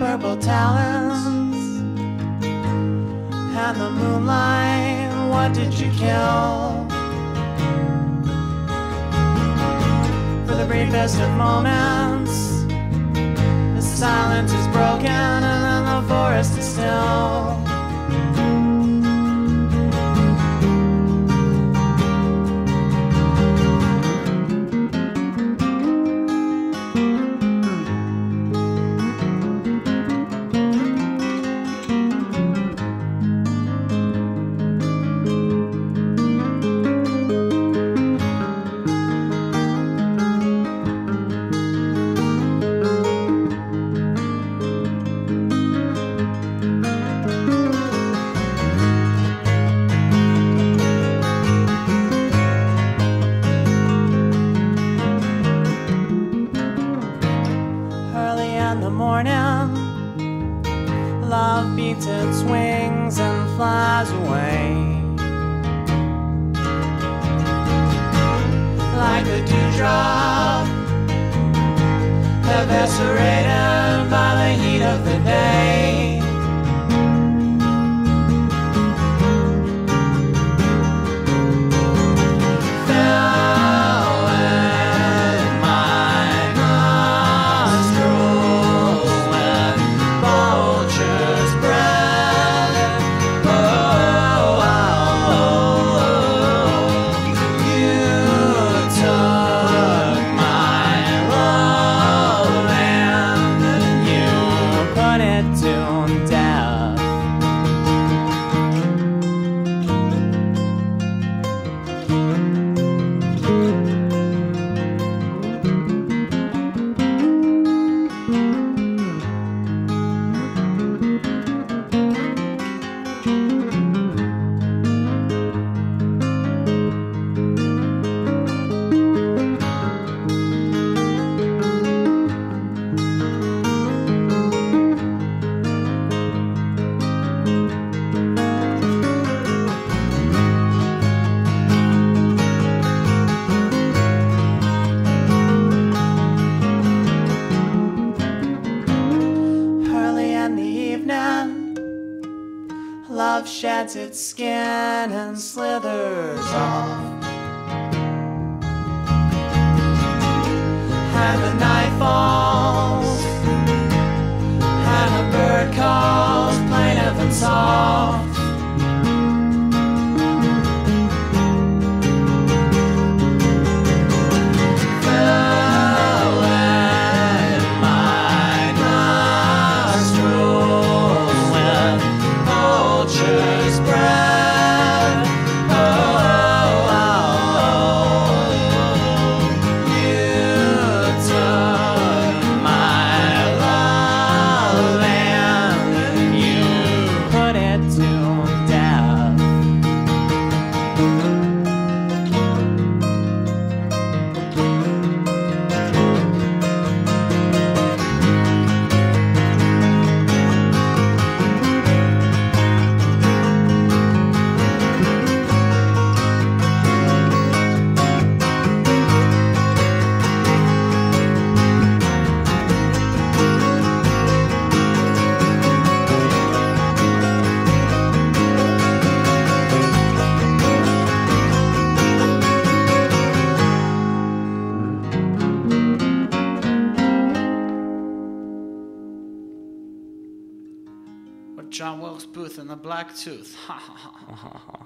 purple talons and the moonlight. What did you kill? For the briefest of moments, the silence is broken and then the forest is still. In the morning. Love beats its wings and flies away. Like a dewdrop, eviscerated sheds its skin and slithers off. John Wilkes Boothe and the Black Toothe. Ha ha ha.